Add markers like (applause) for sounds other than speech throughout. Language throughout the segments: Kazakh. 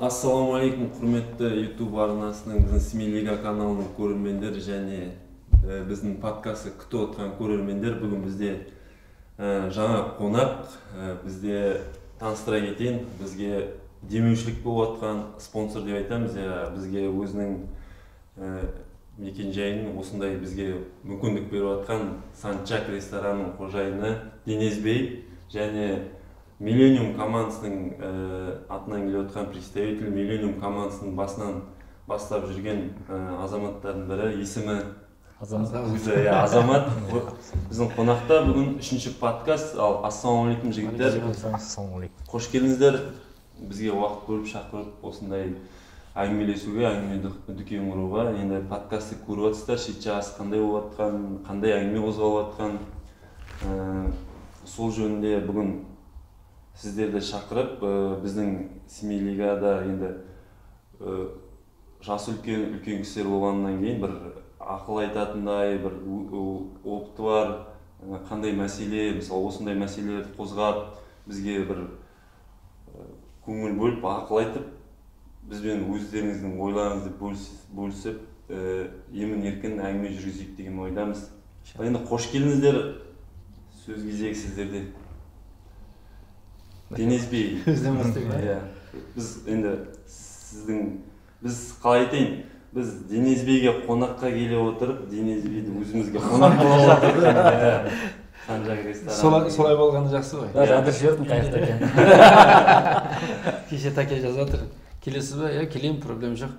ассалауму алейкум құрметті ютуб арнасының біздің лига каналының көрермендері және ә, біздің подкастты күтіп отқан көрермендер. Бүгін бізде ә, жаңа қонақ. Ә, бізде таныстыра кетейін. Бізге демеушілік болып жатқан спонсор деп айтамыз. Иә бізге өзінің ә, мекенжайын осындай бізге мүмкіндік беріп жатқан санчак ресторанының қожайыны денис және миллениум командасының ә, атынан келіп отқан представитель миллениум командасының басынан бастап жүрген ә, азаматтардың бірі есімі азамат өзі иә азамат біздің қонақта бүгін үшінші подкаст ал ассалаумағалейкум жігіттер ассалаумағалейкум қош келдіңіздер бізге уақыт бөліп шақырып осындай әңгімелесуге әңгіме дү- дүкен құруға енді подкастты көріп жатсыздар шет жағасы қандай болып жатқанын қандай әңгіме қозғалып жатқанын ә, сол жөнінде бүгін сіздерді шақырып ә, біздің семей лигада енді ә, жасы үлкен үлкен кісілер болғаннан кейін бір ақыл айтатындай бір опыты бар ә, қандай мәселе мысалы осындай мәселелерді қозғап бізге бір ә, көңіл бөліп ақыл айтып бізбен өздеріңіздің ойларыңызды бөліс- бөлісіп ә, емін еркін әңгіме жүргізейік деген ойдамыз. Енді қош келдіңіздер. Сөз кезегі сіздерде. Денис би. (laughs) Өзден бастайық, иә. Біз енді сіздің біз қалай айтайын? Біз денис биге қонаққа келе отырып денис биді өзімізге қонақ (laughs) қылып жатырық иә. санжак рестораны солай солай болғаны жақсы ғой. Даже адрес жібердім қай жақта екенін кеше таке жазып жатыр. Келесіз ба иә келемін проблема жоқ.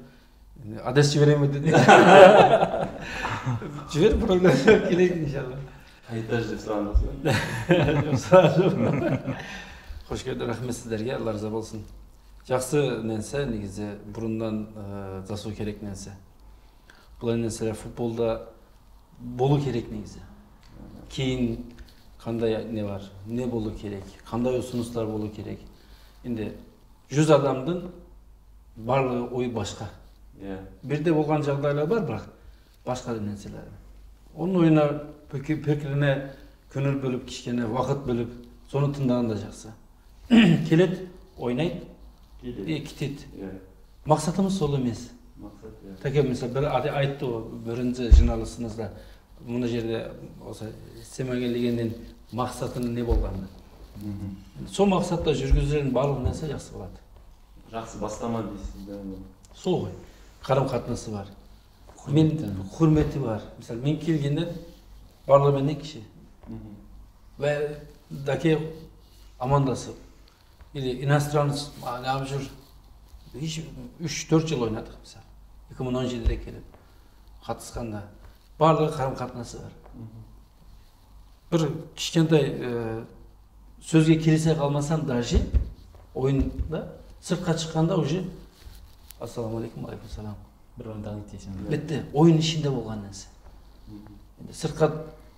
Адрес жібере ме деді. (laughs) Жібер проблема жоқ келейік иншалла. Қай этаж деп сұраған жоқсыз қош келді рахмет сіздерге алла разы болсын жақсы нәрсе негізі бұрыннан ә, жасау керек нәрсе бұлай нәрселер футболда болу керек негізі кейін қандай не бар не болу керек қандай ұсыныстар болу керек енді жүз адамдың барлығы ой башқа иә бірде болған жағдайлар бар бірақ басқа да нәрселер оның ойына пікір- пікіріне көңіл бөліп кішкене уақыт бөліп соны тыңдаған да жақсы (clears throat) келеді ойнайды и кетеді. Иә мақсатымыз сол емес. Мақсат иә тәке мысалы бір ай- айтты ғой бірінші жиналысымызда мына жерде осы семейге келгеннен мақсатың не болғаны сол мақсатта жүргізілген барлық нәрсе жақсы болады. Жақсы бастама дейсіз да сол ғой. Қарым қатынасы бар мен құрметі бар. Мысалы мен келгенде барлығы менен кіші. Дәке амандасып или иностранец неғып жүр. Үш төрт жыл ойнадық мысалы екі мың он жетіде келіп қатысқанда. Барлығы қарым қатынасы бар. Бір кішкентай ә, сөзге келісе қалмасаң даже ойында сыртқа шыққанда уже ассалаумағалейкум алейкумассалам. Бір бірін таниды дейсің бітті. Ойын ішінде болған нәрсе. Енді сыртқа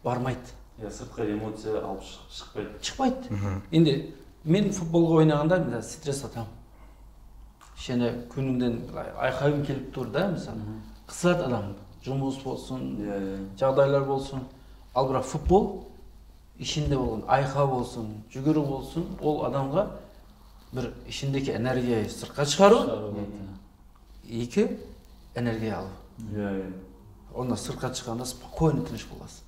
бармайды. Иә сыртқа эмоция алып шық- шықпайды. Шықпайды. Енді мен футболға ойнағанда мысалы стресс атамын кішкене көңілден айқайым келіп тұр да мысалы қысады адамды жұмыс болсын иә жағдайлар болсын ал бірақ футбол ішінде болған айқау болсын жүгіру болсын ол адамға бір ішіндегі энергия сыртқа шығару екі энергия алу иә иә онда сыртқа шыққанда спокойно тыныш боласың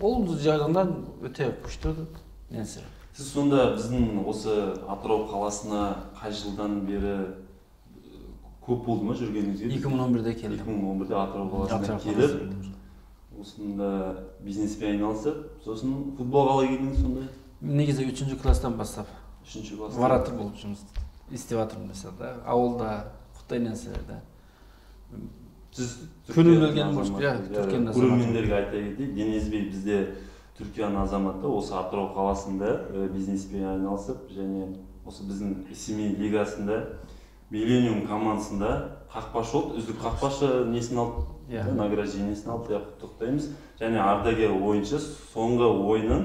ол жағынан өте күшті нәрсе сіз сонда біздің осы атырау қаласына қай жылдан бері көп болды ма жүргеніңізге 2011-де екі келдім. мың он бірде атырау қаласына келіп осында бизнеспен айналысып сосын футболға қалай келдіңіз сонда? Негізі үшінші класстан бастап үшінші класс варатор болып жұмыс істеп жатырмын мысалы да ауылда құттай нәрселерде сіз иә, азаматы. көрермендерге айта кетейік денис бей бізде түркияның азаматы осы атырау қаласында бизнеспен айналысып және осы біздің семей лигасында миллениум командасында қақпашы болды үздік қақпашы несін алды Иә. награждениесін алды иә құттықтаймыз және ардагер ойыншы соңғы ойынын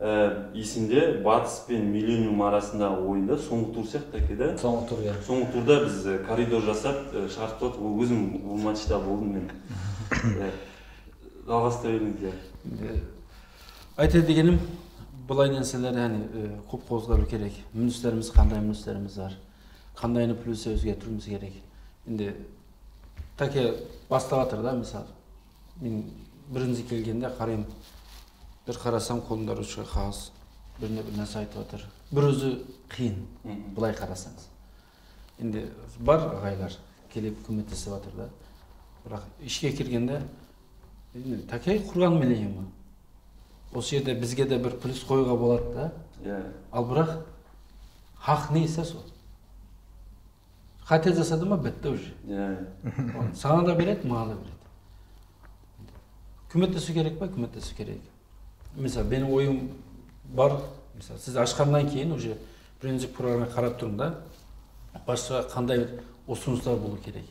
ә, есімде батыс пен миллениум арасындағы ойында соңғы тур сияқты әке да соңғы тур иә соңғы турда біз коридор жасап шығарып тастадық ол өзім ол матчта болдым мен жалғастыра беріңіз иә Айтар дегенім былай нәрселер яғни э, көп қозғалу керек. Минустарымыз қандай минустарымыз бар? Кандайны плюс өзгертүүбүз керек? Енді таке бастап жатыр да мисалы мен биринчи келгенде карайм бир карасам колунда ручка кагаз бирине бир нерсе айтып атыр бир өзү кыйын былай карасаңыз енді бар ағайлар келіп көмектесіп жатыр да. Бірақ ішке кіргенде тәке құрған осы жерде бізге де бір плюс қоюға болады да. Иә. Ал бірақ хақ несі сол? Қате жасады ма? Бітті уже. Иә. Саған да береді маған да береді. Көмектесу керек па? Көмектесу керек. Мысалы менің ойым бар. Мысалы сіз ашқаннан кейін уже бірінші программа қарап тұрмын да басқа қандай ұсыныстар болу керек?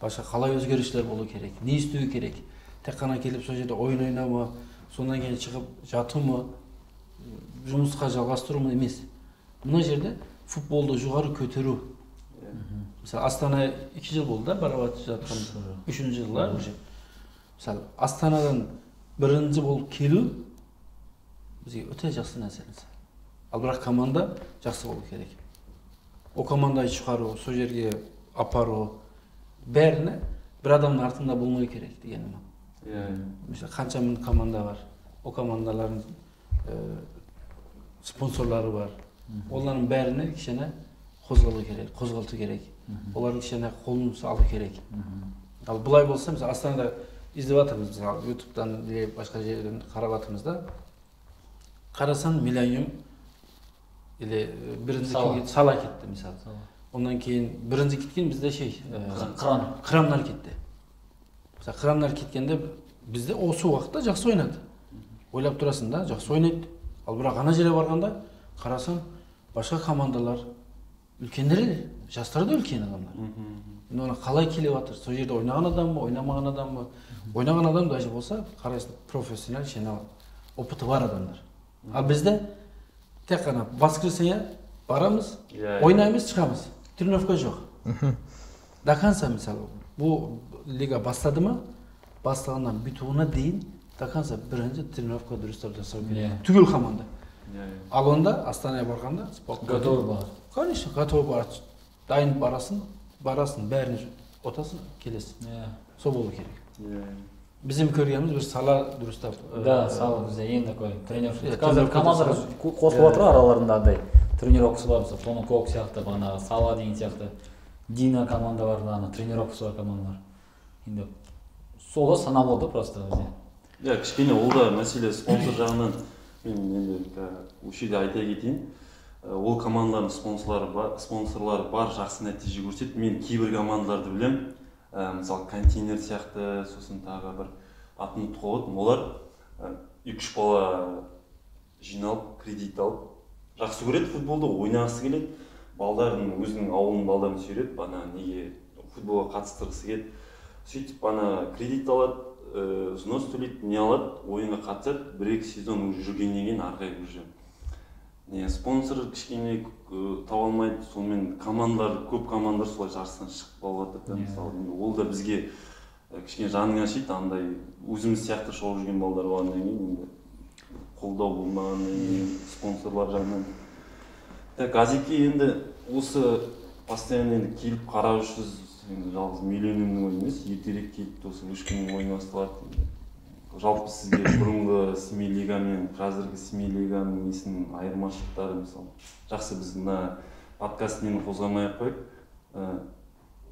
Басқа қалай өзгерістер болу керек? Не істеу керек? Тек қана келіп сол жерде ойын ойнау ма содан кейін шығып жату ма жұмысқа жалғастыру ма емес. Мына жерде футболды жоғары көтеру. Мысалы астана екі жыл болды да барып жатқан үшінші жыл да уже мысалы астанадан бірінші болып келу бізге өте жақсы нәрсе. Ал бірақ команда жақсы болу керек. Ол команданы шығару сол жерге апару бәріне бір адамның артында болмау керек дегенім иә мысалы қанша мың команда бар ол командалардың ә, спонсорлары бар олардың бәріне кішкене қозғалу керек қозғалту керек олардың кішкене қолын салу керек ал былай болса мысалы астанада іздеп жатырмыз мысалы ютубтан или басқа жерден қарап жатырмыз да қарасаң миллениум или бірінші Сала. келген сала кетті мысалы одан кейін бірінші кеткен бізде ше Қыран. қырандар кетті мысалы қырандар кеткенде бізде осы уақытта жақсы ойнады ойлап тұрасың да жақсы ойнайды ал бірақ ана жерге барғанда қарасаң басқа командалар үлкендер жастар да үлкен адамдар енді оны қалай келіп жатыр сол жерде ойнаған адам ба ойнамаған адам ба ойнаған адам даже болса қарайсың профессионал кішкене опыты бар адамдар ал бізде тек қана воскресенье барамыз ойнаймыз шығамыз тренировка жоқ до конца мысалы бұл лига бастады ма бастағаннан бітуіне дейін до конца бірінші тренировка дұрыстап жасау керек Иә. түгел команда иә ал онда астанаға барғанда готовый бар конечно готовый бар дайын барасың барасың бәрін ұтасың келесің иә сол болу керек иә біздің көргеніміз бір сала дұрыстап да сал бізде ең такой тренировка Иә, қазір командалар қосылып жатыр ғой араларында андай тренировкасы бар мысалы тони кок сияқты бағанағы сала деген сияқты дина командаларында ана тренировкасы бар командалар енді сол да просто бізде. Иә кішкене ол да мәселе спонсор жағынан мен енді осы жерде айта кетейін. Ол командалардың спонсорлары бар спонсорлары бар жақсы нәтиже көрсетеді. Мен кейбір командаларды білемін. Ә, мысалы контейнер сияқты сосын тағы бір атын ұмытып қалып олар екі үш бала жиналып кредит алып жақсы көреді футболды ойнағысы келеді. Балдарын өзінің ауылының балдарын сүйреп ана неге футболға қатыстырғысы келеді. Сөйтіп ана кредит алады ә, взнос төлейді не алады ойынға қатысады бір екі сезон уже жүргеннен кейін ары қарай уже не спонсор кішкене таба алмайды сонымен командалар көп командалар солай жарыстан шығып қалып жатыр да Иә. мысалы енді ол да бізге кішкене жаның ашиды андай өзіміз сияқты шауып жүрген балдар болғаннан кейін енді қолдау болмағаннан кейін спонсорлар жағынан так азеке енді осы постоянно енді келіп қарап жүрсіз енді жалғыз миллионердің ойыны емес ертерек келіп осы вышканың ойыны басталады жалпы сізге бұрынғы семей лига мен қазіргі семей лиганың несінің айырмашылықтары мысалы? Жақсы біз мына подкаст нені қозғамай ақ қояйық.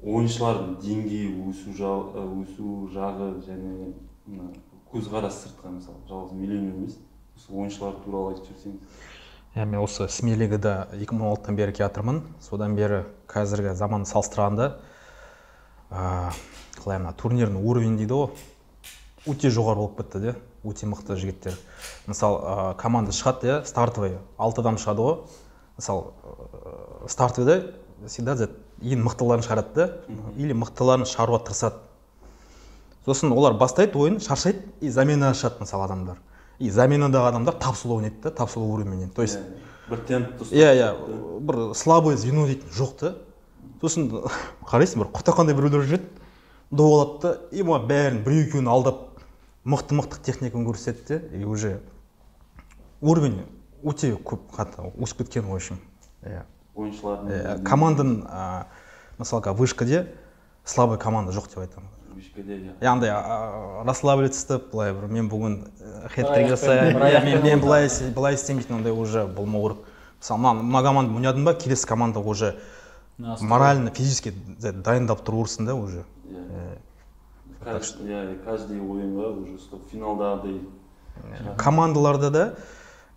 Ойыншылардың деңгейі өсу жағы, өсу жағы және мына көзқарас сыртқа мысалы жалғыз миллионер емес. Осы ойыншылар туралы айтып жіберсеңіз. Иә мен осы семей лигада екі мың он алтыдан бері келе жатырмын. Содан бері қазіргі заманды салыстырғанда қалай ана турнирдің уровень дейді ғой. Өте жоғары болып кетті де өте мықты жігіттер. Мысалы ә, команда шығады иә стартовый алты адам шығады ғой. Мысалы ә, стартовыйда всегда ең мықтыларын шығарады да. Или мықтыларын шығаруға тырысады. Сосын олар бастайды ойын шаршайды и замена ашады мысалы адамдар. И заменадағы адамдар тапсылы ойнайды да тапсылы уровеньнен то есть Иә, бір темпті иә иә бір слабое звено дейтін жоқ та. Сосын қарайсың бір құтақандай біреулер жүреді доп алады да и мына бәрін біреу екеуін алдап мықты мықты техниканы көрсетеді де и уже уровень өте көп қатты өсіп кеткен в общем. Иә. Ойыншылардың команданың а, мысалға вышкаде слабый команда жоқ деп айтамын. Вышкаде иә яғни а, расслабленностьтіп былай бір мен бүгін хет Бір аяқпен- жасаймын мен, мен былай былай істемейтін ондай уже болмау керек. Мысалы мына мына команда ойнадың ба? Келесі команда уже морально физически дайындап тұру керексің да уже. Иә. Э, каждый иә каждый ойынға уже сол финалдағыдай командаларда да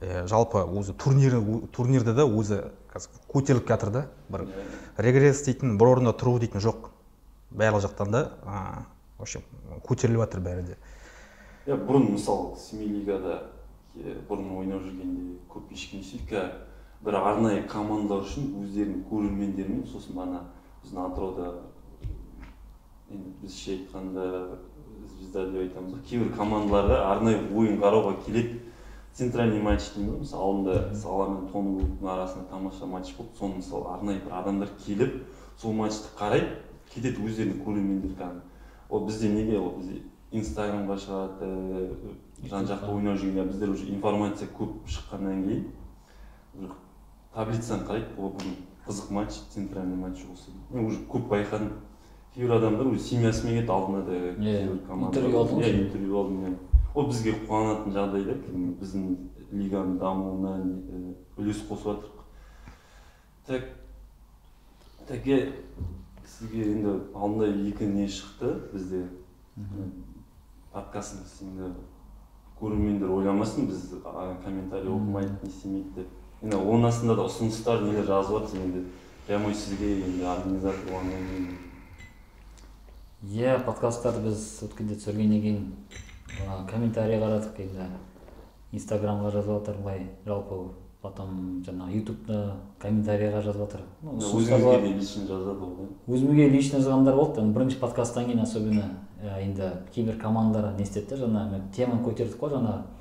э, жалпы өзі турнир турнирде да өзі қазір көтеріліп жатыр да. Бір иә. регресс дейтін бір орында тұру дейтін жоқ. Барлық жақтан да а, в общем көтеріліп жатыр бәрі де. Иә бұрын мысалы семилигада е, бұрын ойнап жүргенде көп ешкім қазір бір арнайы командалар үшін өздерінің көрермендерімен сосын ана біздің атырауда енді біздше айтқанда звезда деп айтамыз ғой кейбір командаларға арнайы ойын қарауға келеді. Центральный матч дейміз ғой мысалы алдында сала мен тоныкөлдің арасында тамаша матч болды. Соны мысалы арнайы бір адамдар келіп сол матчты қарайды кетеді өздерінің көрермендері кәдімгі. Ол бізде неге ол бізде инстаграмға шығады жан жақта ойнап жүргенде біздер уже информация көп шыққаннан кейін таблицаны қарайды о бүгін қызық матч центральный матч осы. Мен уже көп байқадым. Кейбір адамдар уже семьясымен келеді алдына да кейбір команда интервью алдың иә интервью алдым иә. Ол бізге қуанатын жағдай да біздің лиганың дамуына үлес қосып жатырмық так тәке сізге енді алдында екі не шықты? Бізде подкастымыз енді көрермендер ойламасын біз комментарий оқымайды не істемейді деп. Енді оның астында да ұсыныстар нелер жазып жатыр енді прямой сізге енді организатор болғаннан кейін иә подкасттарды біз өткенде түсіргеннен кейін комментарий қарадық енді инстаграмға жазып жатыр былай жалпы потом жаңағы ютубта комментарийға жазып жатыр өзіңізге лично жазады да өзіме лично жазғандар болды енді бірінші подкасттан кейін особенно енді кейбір командалар не істеді да жаңағы теманы көтердік қой жаңағы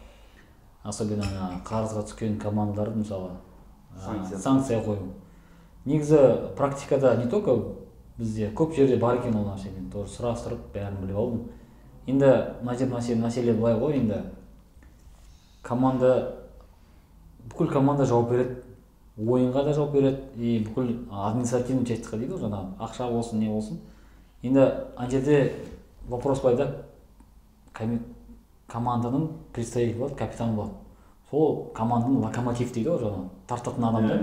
особенно ана қарызға түскен командаларды мысалы ә, Санкция. қою. Негізі практикада не только бізде көп жерде бар екен ол нәрсе мен тоже сұрастырып бәрін біліп алдым. Енді мына жер мәселе, мәселе былай ғой енді команда бүкіл команда жауап береді. Ойынға да жауап береді и бүкіл административный частьқа дейді ғой жаңағы ақша болсын не болсын. Енді ана жерде вопрос былай да. Команданың представителі болады капитан болады. Сол команданың локомотив дейді ғой жаңағы тартатын адам да.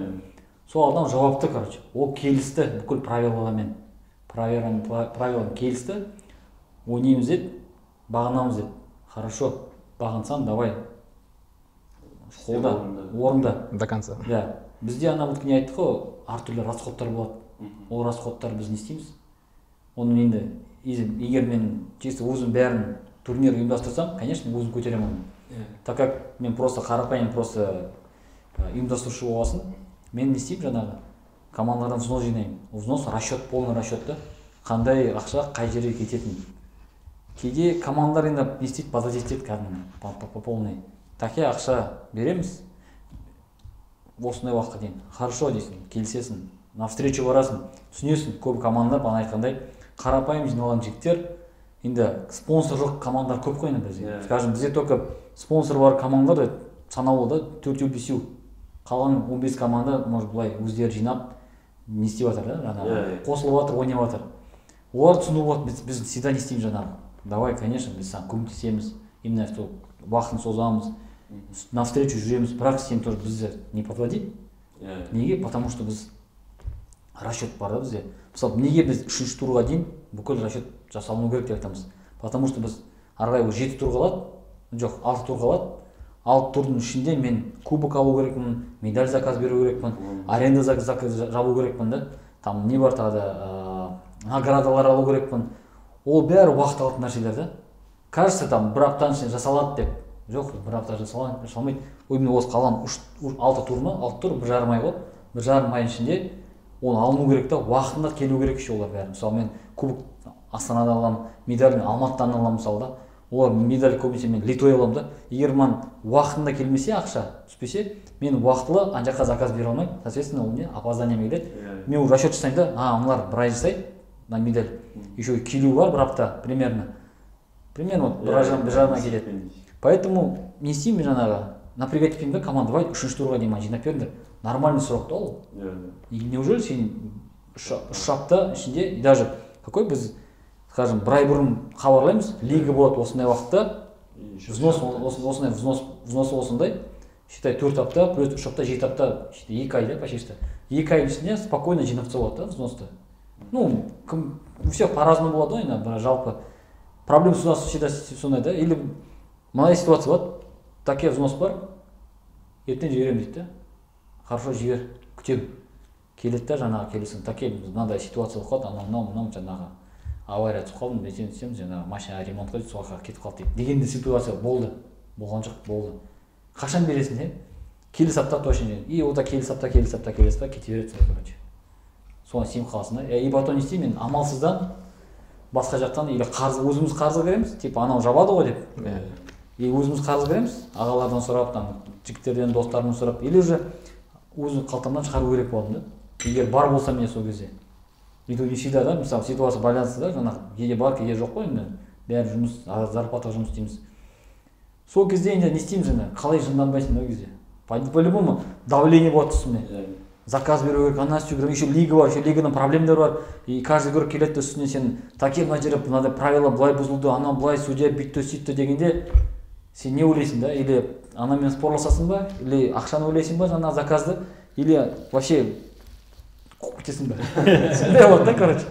Сол адам жауапты короче. Ол келісті бүкіл правиламен правиламен правиламен келісті. Ойнаймыз деді бағынамыз деді хорошо бағынсаң давай. Қолда орында. до конца. Иә. Бізде ана өткенде айттық қой әртүрлі расходтар болады. Ол расходтар біз не істейміз. Оны енді егер- егер мен чисто өзім бәрін турнир ұйымдастырсам конечно өзім көтеремін оны Иә. так как мен просто қарапайым просто ә, ұйымдастырушы болғасын мен не істеймін жаңағы командалардан взнос жинаймын. Взнос расчет полный расчет та. Қандай ақша қай жерге кететінін. Кейде командалар енді не істейді подводить етеді кәдімгі по полной. Таке ақша береміз. Осындай уақытқа дейін. Хорошо дейсің келісесің навстречу барасың түсінесің көп командалар бағана айтқандай қарапайым жиналған жігіттер енді спонсор жоқ командалар көп қой енді бізде Иә. скажем бізде только спонсор бар командалар санаулы да төртеу бесеу қалған он бес команда может былай өздері жинап не істеп жатыр да Иә, жаңағы иә. қосылып жатыр ойнап жатыр. Олар түсініп алады біз, біз всегда не істейміз жаңағы. Давай конечно біз саған көмектесеміз именно сол уақытын созамыз навстречу жүреміз бірақ сен тоже бізді не подводи. Иә. Неге? Потому что біз расчет бар да бізде. Мысалы неге біз үшінші турға дейін бүкіл расчет жасалыну керек деп айтамыз. Потому что біз ары қарай ол жеті тур қалады. Жоқ алты тур қалады. Алты турдың ішінде мен кубок алу керекпін медаль заказ беру керекпін аренда зак- заказ жабу керекпін да. Там не бар тағы да ыыы наградалар алу керекпін. Ол бәрі уақыт алатын нәрселер да. Кажется там бір аптаның ішінде жасалады деп. Жоқ бір апта жасалмайды. Именно осы қалған үш алты тур ма? Алты тур бір жарым ай ғой бір жарым айдың ішінде оны алыну керек та уақытында келу керек еще олар бәрі. Мысалы мен кубок астанадан аламын медаль алматыдан аламын мысалы да. Олар медаль көбінесе мен литой аламын да. Егер маған уақытында келмесе ақша түспесе мен уақытылы ана жаққа заказ бере алмаймын. Соответственно ол не? Опозданиемен келеді? Иә. Мен уже расчет жасаймын да. А мыналар бір ай жасайды на медаль. Еще келуі бар бір апта примерно. Примерно вот бір жарым- бір ай кетеді поэтому не істеймін мен жаңағы напрягать етпеймін да команда. Давай үшінші турға дейін маған жинап беріңдер. Нормальный срок та ол. Иә неужели сен үш апта ішінде даже какой біз скажем бір ай бұрын хабарлаймыз лига болады осындай уақытта. Взнос осындай взнос взносы осындай. Считай төрт апта плюс үш апта жеті апта екі ай да почти что. Екі айдың ішінде спокойно жинап тастауға болады да взносты. Ну кім у всех по разному болады ғой енді жалпы проблема у нас всегда сондай да. Или мынандай ситуация болады такие взнос бар. Ертең жіберемін дейді да. Хорошо жібер күтемін. Келеді да жаңағы келесің. Такие мынандай ситуация болып қалды анау мынау мынау жаңағы. Авария түсіп қалдым нейтемін десем жаңағы машина ремонтқа дейді сол жаққа кетіп қалды дейді. Дегенде ситуация болды болған жоқ болды. Қашан бересің е? Келесі апта точно и ол да келесі апта келесі апта келесі апта кете береді солай короче соған сеніп қаласың да. И потом не істеймін мен амалсыздан басқа жақтан или қарыз өзіміз қарызға кіреміз типа анау жабады ғой деп. И өзіміз қарыз береміз ағалардан сұрап там жігіттерден достарымнан сұрап или уже өзім қалтамнан шығару керек болдым да. Егер бар болса мен сол кезде. Не всегда да мысалы ситуация байланысты да жаңағы кейде бар кейде жоқ қой енді бәрі жұмыс а, зарплатаға жұмыс істейміз сол кезде енді не істейміз енді қалай жынданбайсың да ол кезде? По любому давление болады үстіме иә заказ беру керек ана істеу керек еще лига бар еще лигадан проблемалар бар. И каждый игрок келеді де үстіне сен такие мына жері мынандай правила былай бұзылды анау былай судья бүйтті сөйтті дегенде сен не ойлайсың да? Или анамен спорласасың ба? Или ақшаны ойлайсың ба? Жаңағы заказды? Или вообще кетесің ба сондай болады да короче.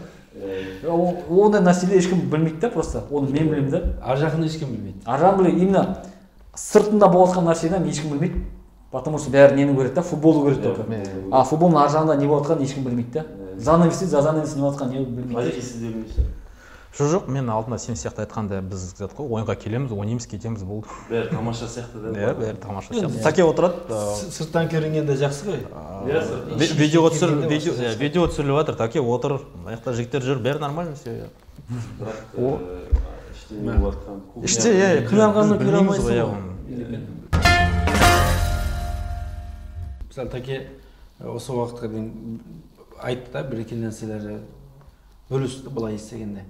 Ол- ондай нәрселер ешкім білмейді да просто. Оны мен білемін да ар жағын ешкім білмейді. Ар жағын білмейді именно сыртында болып жатқан нәрсені ешкім білмейді. Потому что бәрі нені көреді да футболды көреді только. Иә. а футболдың ар жағында не болып жатқанын ешкім білмейді да Иә. занавес дейді за занавес не болып жатқанын не білмейді. Жоқ жоқ мен алдында сен сияқты айтқанда біз қой ойынға келеміз ойнаймыз кетеміз болды. Бәрі тамаша сияқты да иә бәрі тамаша сияқты. Таке отырады сырттан көрінгенде жақсы ғой. иә сырттан. Ви- видео түсір видео иә, түсіріліп жатыр. Таке отыр. Мына жақта жігіттер жүр. Бәрі нормально все иә. э, ештеңе кухня- іште иә қиналғанын көре алмайсың мысалы таке ә, осы уақытқа дейін айтты да бір екі нәрселерді бөлісті былай естігенде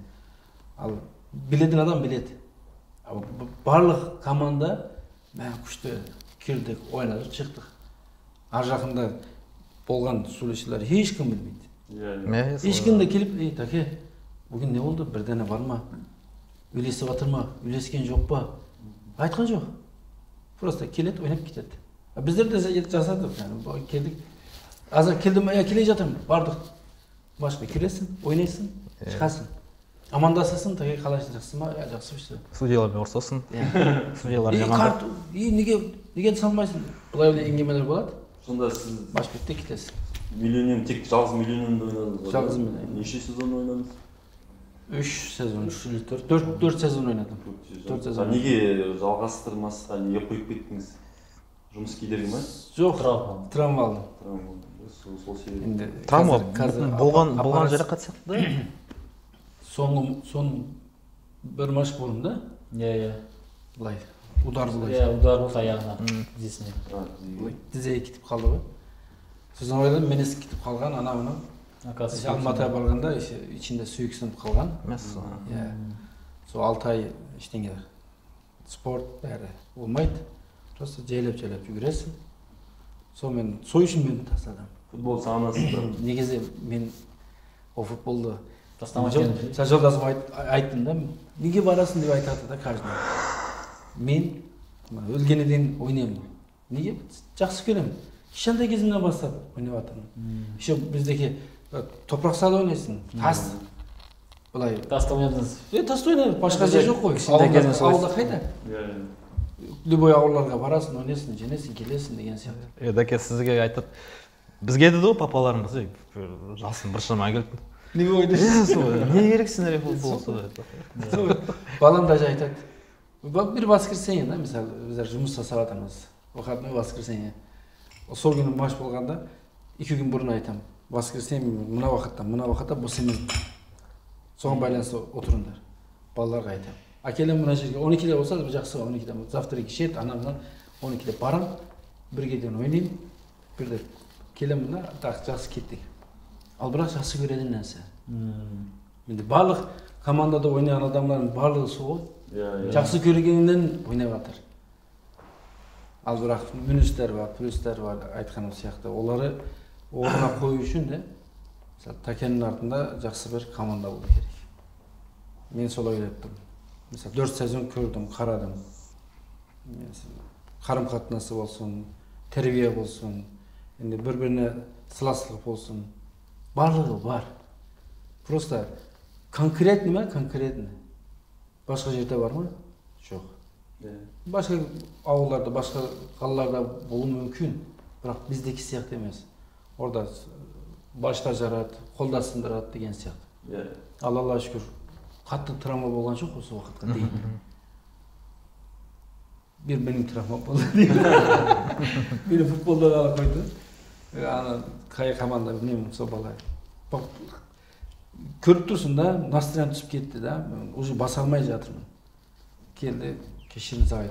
ал білетін адам біледі ал барлық команда мә күшті кірдік ойнадық шықтық. Ар жақында болған сөйлеушілер ешкім білмейді. Иә иә. Сол- ешкім де келіп ей таке бүгін не болды? Бірдеңе бар ма? Үйлесіп жатыр ма? Үйлескен жоқ па? Айтқан жоқ. Просто келеді ойнап кетеді. Біздер де жасадық yani, келдік. Азыр келдім иә келе жатырмын бардық машина кіресің ойнайсың шығасың амандасасың таке қалайсың? Жақсы ма? Иә жақсы все судьялармен ұрысасың. Иә. (laughs) Судьялар и жаман и неге неге салмайсың былай былай әңгімелер болады. Сонда сіз машина кетті кетесің миллионер тек жалғыз миллионерде ойнадыңыз ғой Жалғыз неше сезон ойнадыңыз? Үш сезон үш или төрт. Төрт төрт сезон ойнадым. Төрт сезон. А неге жалғастырмасқа неге қойып кеттіңіз? Жұмыс кедергі ма? Жоқ. Травма. травма алдым. Травма. Сол сол себеп енді травма. болған болған жарақат сияқты да. (coughs) соңғы соның бір матч болдым да? Иә иә. Былай удар былай. Иә удар болды аяғына тізесіне. Тізеге. кетіп қалды ғой. Сосын ойладым менес кетіп қалған анау мынау оказывается алматыға барғанда еще ішінде сүйек сынып қалған. Мәссаған. Иә. Сол алты ай ештеңе спорт бәрі болмайды. Просто жайлап жайлап жүгіресің. Сонымен сол үшін мен тастадым футбол сағынасыз ба? Негізі мен ол футболды тастамай Жоқ, жолдасыма айт- айттым да неге барасың деп айтады да каждый мен өлгенге дейін ойнаймын. Неге? Жақсы көремін. Кішкентай кезімнен бастап ойнап жатырмын. Еще біздеке э, топырақ салып ойнайсың тас былай. Таста ойнадыңыз? Е таста ойнайды басқа жер жоқ қой. ауылда қайда? Иә любой ауылдарға барасың ойнайсың женесің келесің деген сияқты. Едаке сізге айтады. Бізге деді ғой папаларымыз ей жасым біршама келді. Неге иә сол не керек футбол солай айтады. балам даже айтады «Ба- бір воскресенье да мысалы біздер жұмыс жасап жатырмыз выходной воскресенье сол күні матч болғанда екі күн бұрын айтамын воскресенье мына уақытта мына уақытта бос емеспін соған байланысты отырыңдар балаларға айтамын әкелем мына жерге он екіде болса жақсы он екіде завтра кешеді ана мына он екіде барамын бірге дейін ойнаймын бірде келемін мына так жақсы кеттік ал бірақ жақсы көретін нәрсе. Енді барлық командада ойнаған адамдардың барлығы сол ғой. Иә иә. Жақсы көргеннен ойнап жатыр ал бірақ минустар бар плюстар бар айтқаным сияқты. Оларды орнына (coughs) қою үшін де мысалы такеннің артында жақсы бір команда болу керек. Мен солай ойлап тұрмын. Мысалы төрт сезон көрдім қарадым. Қарым қатынасы болсын тәрбие болсын енді бір біріне сыйластық болсын. Барлығы бар. Просто конкретный ма? Конкретный басқа жерде бар ма? Жоқ. Басқа ауылдарда басқа қалаларда болуы мүмкін. Бірақ біздікі сияқты емес. Орда башқа жарады қолда сындырады деген сияқты. Иә ал аллаға шүкір қатты травма болған жоқ осы уақытқа дейін. Бір менің травма болды. (laughs) Мені футболдан алып қойды ана қай команда білмеймін сол бала көріп тұрсың да настроение түсіп кетті да уже баса алмай жатырмын келді кешіріңіз аға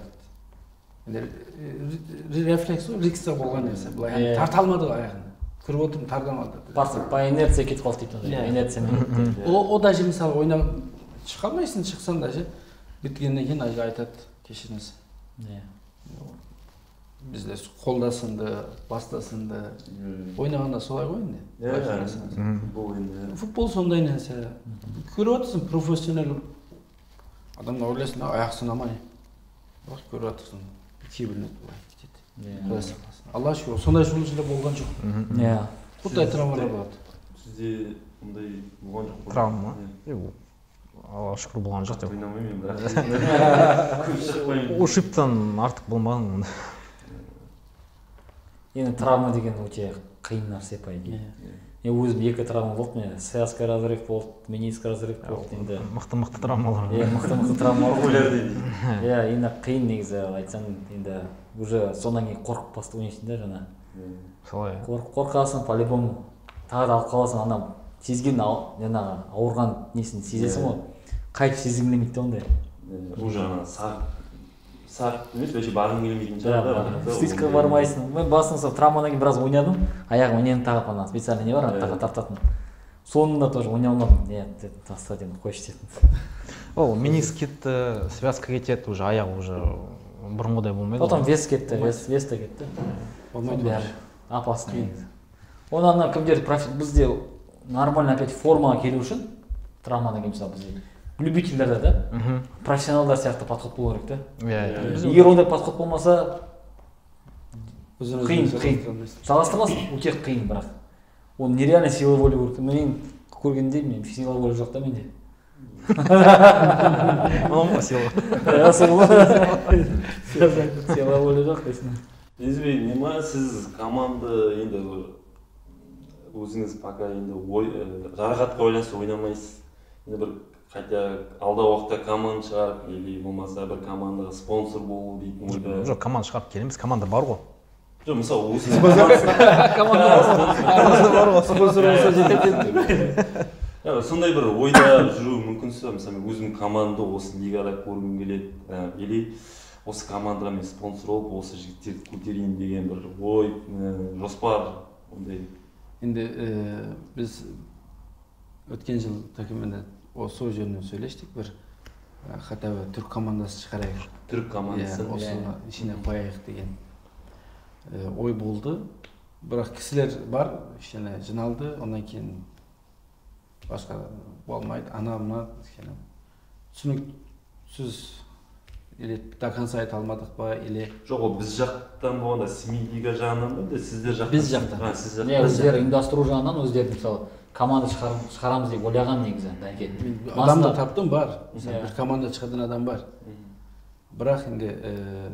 деді енді ре- рефлекс қой рикста болған нәрсе былай тарта алмады ғой аяғын көріп отырмын тарта алмады барса по инерция кетіп қалды дейді Иә. инерциямен о, даже мысалы ойнап шыға алмайсың шықсаң даже біткеннен кейін ажа айтады кешіріңіз иә бізде қолда сынды баста сынды ойнағанда солай ғой енді былай қарасаңыз. футбол енді футбол сондай нәрсе көріп отырсың профессионал адамдар ойлайсың да аяқ сынамай бірақ көріп отырсың кейбіреулер былай кетеді құдай сақтасын аллаға шүкір сондай случайлар болған жоқ иә құдай травмалар болады сізде ондай болған жоқ травма аллаға шүкір болған жоқ деп ойнамаймын мен бірақ ушибтан артық болмаған онда енді травма деген өте қиын нәрсе по идее. Мен өзім екі травма болды менде связка разрыв болды мениск разрыв болды енді. мықты мықты травмалар. Иә мықты мықты травмалар. Иә (laughs) енді қиын негізі айтсаң енді уже содан кейін қорқып басты ойнайсың да жаңа. Солай. Қорқ қорқасың по любому тағы да алып қаласың ана сезген ал- жаңағы ауырған несін сезесің ғой. Қайтып сезгің келмейді да ондай. Иә, уже ана сақ емес вообще барғың келмейтін да шығар да бармайсың. Мен басында сол травмадан кейін біраз ойнадым. Аяғыма нені тағып ана специальный не бар ана Иә. тағы тартатын. Соңында тоже ойнай алмадым. Нет дедім таста дедім қойшы дедім ол мениск кетті связка кетеді уже аяғы уже бұрынғыдай болмайды потом вес кетті вес вес та кетті. Болмайды бәрі опасно. Негізі оны ана кімдер бізде нормально опять формаға келу үшін травмадан кейін мысалы бізде любительдерде да мхм профессионалдар сияқты подход болу керек та иә иә. егер ондай подход болмаса қиын қиын. жалғастырмасын өте қиын бірақ. Оны нереально сила воля керек мен көргенде мен сила воля жоқ та менде. (laughs) Сила иә сол ғой. (laughs) сила воля жоқ дейсің Незвей, нема сіз команда енді өзіңіз пока енді ой жарақатқа байланысты ойнамайсыз? Енді бір хотя алдағы уақытта команда шығарып или болмаса бір командаға спонсор болу дейтін ойда. жоқ команда шығарып келеміз команда бар ғой. Жоқ мысалы өзіңіз (laughs) спонсор. болса жетеді Иә, сондай бір ойда жүру мүмкінсіз ба мысалы мен өзім команда осы лигада көргім келеді или осы командаға мен спонсор болып осы жігіттерді көтерейін деген бір ой жоспар ондай. Енді біз өткен жыл такемен осы сол жөнінен сөйлестік бір хотя бы түрік командасы шығарайық. Түрік командасы иә осыны ішіне қояйық деген ой болды. Бірақ кісілер бар кішкене жиналды одан кейін басқа болмайды. Ана мына кішкене. Түсініксіз или до конца айта алмадық па или жоқ ол біз жақтан болғанда семей лига жағынан ба әлде сіздер жақтан? Біз жақтан. сіз иә жақтан өздері ұйымдастыру жағынан өздері мысалы команда шығар- шығарамыз деп ойлаған негізі дәке адам да таптым бар. Мысалы Иә. бір команда шығатын адам бар. Бірақ енді ііі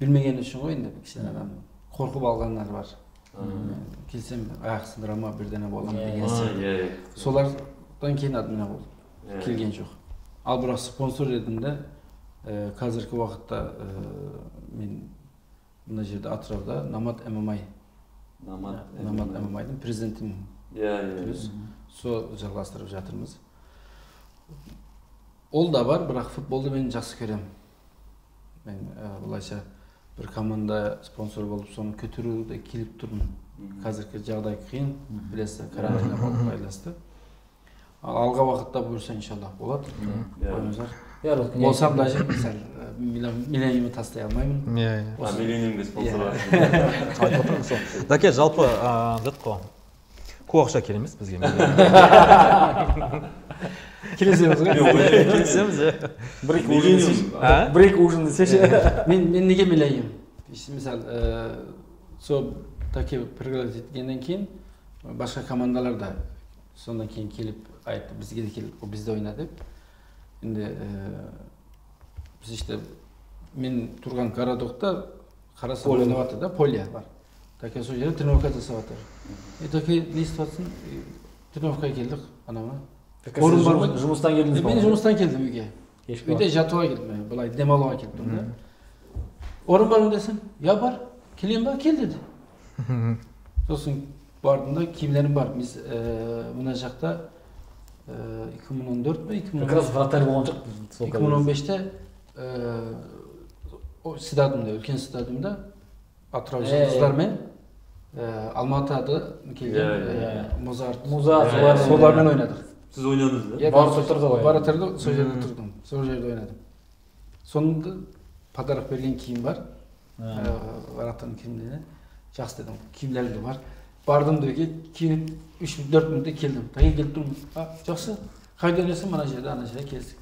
білмегені үшін ғой енді кішкене адам қорқып алғандар бар. Мен келсем аяқ сындыра ма бірдеңе бола ма Иә, деген сияқты. солардан кейін админа болды Иә. келген жоқ. Ал бірақ спонсор едім де ііі қазіргі уақытта ііі мен мына жерде атырауда намат намат намат ммайдың президентімін иә иә плюс сол жалғастырып жатырмыз ол да бар бірақ футболды мен жақсы көремін мен былайша бір команда спонсор болып соны көтеруге келіп тұрмын қазіргі жағдай қиын білесіз карантинға байланысты ал алға уақытта бұйырса иншалла болады Иә. болсам даже мысалы миллениумды тастай алмаймын иә иә а миллениумге спонсор бар айтып отырмын сол дәке жалпы ыыы дедік қой көп ақша керек емес бізге. (laughs) Келісеміз ғой. Келісеміз иә бір екі ужин бір екі ужин десейші мен мен неге миллениум мысалы ә, сол таке пригласить еткеннен кейін басқа командалар да содан кейін келіп айтты бізге де келіп бізде ойна деп. Енді ә, біз işte мен тұрған городокта қарасам ойнап жатыр да поле. Бар. Таке сол жерде тренировка жасап жатыр и таке не істеп жатсың «И, тренировкаға келдік анау Орын бар ма? жұмыстан келдіңіз мен жұмыстан келдім үйге кешкі үйде жатуға келдім мен былай демалуға келіп тұрмын да орын бар ма десем иә бар келейін ба кел деді сосын бардым да киімдерім бар біз ә, мына жақта екі мың он төрт пе екі мың как раз вратарь болған жоқ сол екі ә, алматыда келген ә, музарт Музарт, солармен- ойнадық сіз ойнадыңыз да Иә, Барып тұрды ғой. бара тұрды сол жерде тұрдым сол жерде ойнадым сонда подарок берген киім бар бараттың киімдері жақсы дедім киімдерім де бар бардым да киініп үш төрт минутта келдім таңертең келіп тұрмын а жақсы қайда ойнайсың мына жерде ана жерде келістік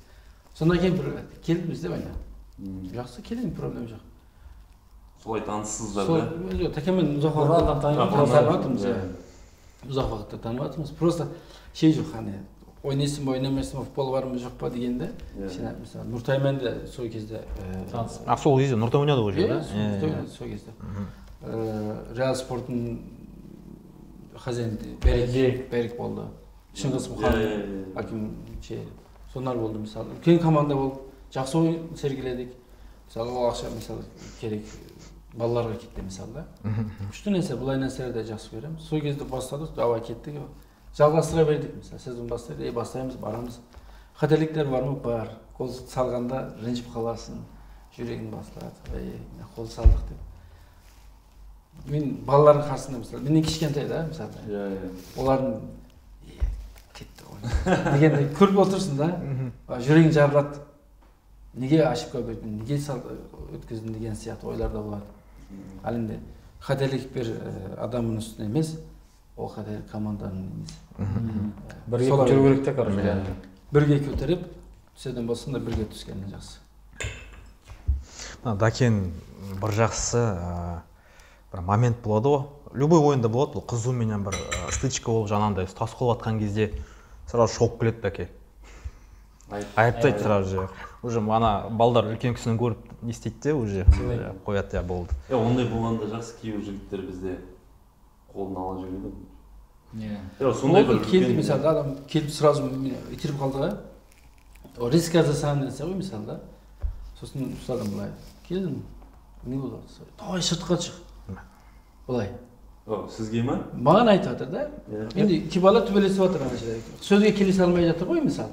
содан кейін бір кел бізде ойна М. жақсы келейін проблема жоқ солай таныссыздар сол да жоқ тәкемен ұзақ уақыт жатырмыз Иә. иә. Ұзақ уақытта танып жатырмыз. Просто шей жоқ ана ойнайсың ба ойнамайсың ба футбол бар ма жоқ па дегенде Иә. сен мысалы нұртаймен де сол кезде ә, таныс а сол кезде нұртай ойнады ғой иә жерде сол кезде ойнады сол кезде. Ә, реал спорттың хозяин берік Берік. болды. Шыңғыс Иә, мұхан иә, иә. аким ше солар болды мысалы. Үлкен команда болып жақсы ойын сергіледік мысалы ол ақша мысалы керек. Балаларға кетті мысалы да күшті нәрсе былай нәрселерді жақсы көремін. Сол кезде бастадық давай кеттік жалғастыра бердік. Мысалы сезон бастайды ей бастаймыз барамыз қателіктер бар ма? Бар. Гол салғанда ренжіп қаласың жүрегің басылады. Ей қол салдық деп. Мен балалардың қасында мысалы менен кішкентай да мысалы иә иә. Олардың «Е, кетті ғой дегенде көріп отырсың да. Жүрегің жарылады. Неге ошибка неге өткіздім деген сияқты ойлар да болады. Ал енді қателік бір ә, адамның үстіне емес ол қателік команданың емес. Бірге Солай. көтеру керек. те короче бірге көтеріп түсетін болсаң да бірге түскені жақсы. Мына дәкен бір жақсысы ыыы, бір момент болады ғой. Любой ойында болады бұл. Қызуменен бір ы, стычка болып жаңағындай ұстасып қалып жатқан кезде сразу шауып келеді дәке айыптайды сразу же. Уже ана балдар үлкен кісіні көріп не істейді де уже иә, қояды иә болды. Е ондай болғанда жақсы кейбір жігіттер бізде қолын ала жүреді иә. Ғой сондай бір болды келді мысалы да, адам келіп сразу итеріп қалды ғой. Ол риск жасаған нәрсе ғой мысалы да. Сосын ұстадым былай келдім не болып жатыр давай сыртқа шық былай. О, сізге ма маған айтып жатыр да енді екі бала төбелесіп жатыр ана жерде. Сөзге келісе алмай жатыр ғой мысалы.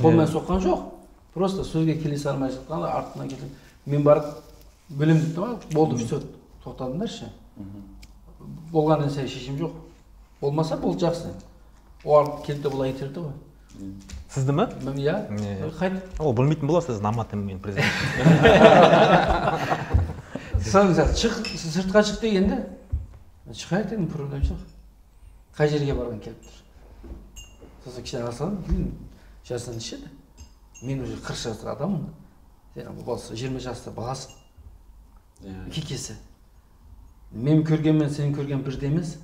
Қолмен соққан жоқ. Просто сөзге келісе алмай жатқан артынан келіп мен барып бөлем тұр ғой болды все тоқтадыңдаршы болған нәрсе шешім жоқ. Болмаса бұл жақсы. Ол келді былай итерді ғой. Сізді мен иә. Қайт ол білмейтін болар сіз наматым мен президент. (laughs) Шық сыртқа шық дегенде шығайық дедім проблема жоқ. Қай жерге барғың келіп тұр? Сосын кішкене алсам жасың неше еді мен уже қырық жасар адаммын. Сен болса жиырма жаста баласың иә кекесі мен көргенмен сен көрген бірдей емес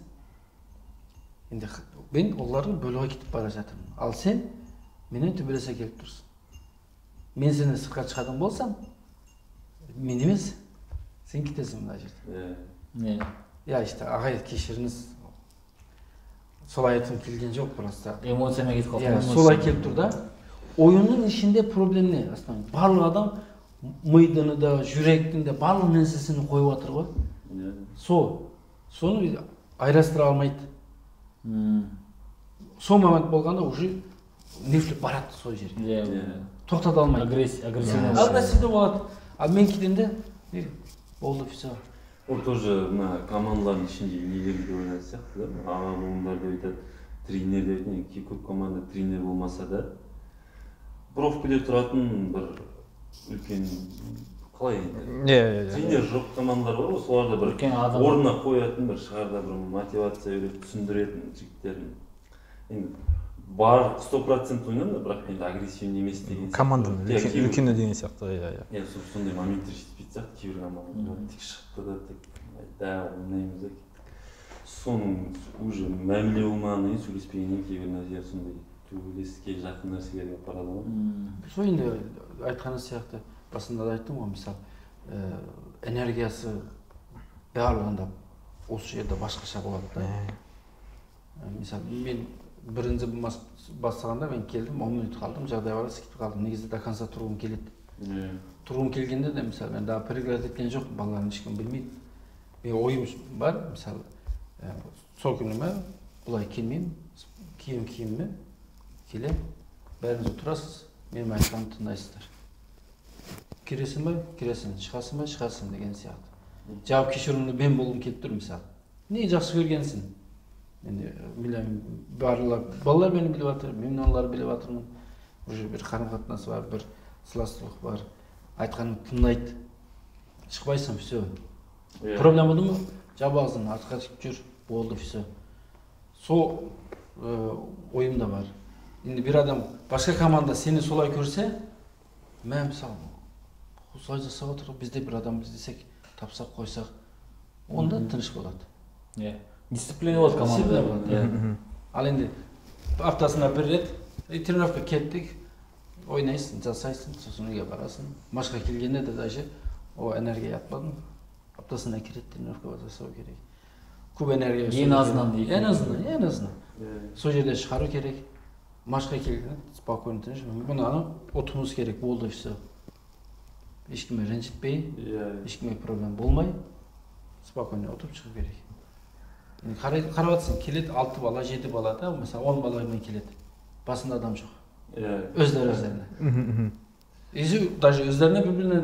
енді мен олардың бөлуге кетіп бара жатырмын ал сен менен төбелесе келіп тұрсың мен сені сыртқа шығатын болсам мен емес сен кетесің мына жерде иә иә иә işte ағай кешіріңіз солай айтқым келген жоқ просто эмоциямен кетіп қалды иә солай келіп тұр да ойынның ішінде проблема не основной барлық адам мидыны да жүректің де барлық нәрсесін қойып жатыр ғой иә сол соны айырастыра алмайды М, сол момент болғанда уже нервтер барады сол жерге иә иә тоқтата алмайды агрессия агрессивный болады ал мен кетемін де «Е, болды все ол тоже мына командалардың ішінде нелерге байланысты сияқты да аға буындар деп айтады тренер деп көп команда тренер болмаса да бровкіде тұратын бір үлкен қалай енді. Иә иә тренер жоқ командалар бар ғой соларда бір Үлкен адам- орнына қоятын бір шығарда бір мотивация беріп түсіндіретін жігіттерін енді бар сто процент ойнадым да бірақ енді агрессивный емес деген команданың үлкені деген сияқты иә иә. Иә сол сондай моменттер жетпейтін сияқты кейбір командалар тек шығыпты да тек да ойнаймыз да. Соның уже мәміле болмағаннан кейін сөйлеспегеннен кейін кейбір нәрселер сондай төбелеске жақын нәрселерге апарады ғой сол енді айтқаны сияқты басында да айттым ғой мысалы ә, энергиясы барлығында осы жерде басқаша болады да. Ә, мысалы мен бірінші бас- бастағанда мен келдім он минут қалдым жағдай бар кетіп қалдым. Негізі до конца тұрғым келеді. Иә. Тұрғым келгенде де мысалы мен дағы преград еткен жоқпын балаларым ешкім білмейді. Менің ойым бар мысалы ә, сол күні ме былай келмеймін киім киіммен келемін бәріңіз отырасыз менің айтқанымды тыңдайсыздар кіресің ба кіресің шығасың ба шығасың деген сияқты жауапкершілігімді мен болғым келіп тұр мысалы не жақсы көргенсің енді білемін барлар балалар мені біліп жатыр мен оларды біліп жатырмын уже бір қарым қатынас бар бір сыйластық бар айтқанымды тыңдайды шықпайсың все проблема болды ма жап ağzını артқа жүр болды все сол ойымда бар енді бір адам басқа команда сені солай көрсе мә мысалы осылай жасап отыр біз де бір адам іздесек тапсақ қойсақ онда тыныш болады иә дисциплина болады командада болады, иә ал енді аптасына бір рет «Ей, тренировка кеттік ойнайсың жасайсың сосын үйге барасың матчқа келгенде де даже о энергия атпадың аптасына екі рет тренировка жасау керек көп энергия Ең азынан ең азынан ең азынан сол жерде шығару керек матчқа келгенде спокойно тыныш ана ұтуымыз керек болды все ешкімге ренжітпей иә ешкімге проблема болмай спокойно ұтып шығу керек енді қарап жатрсың келеді алты бала жеті бала да мысалы он баламен келеді басында адам жоқ иә өздері өздеріне и даже өздеріне бір біріне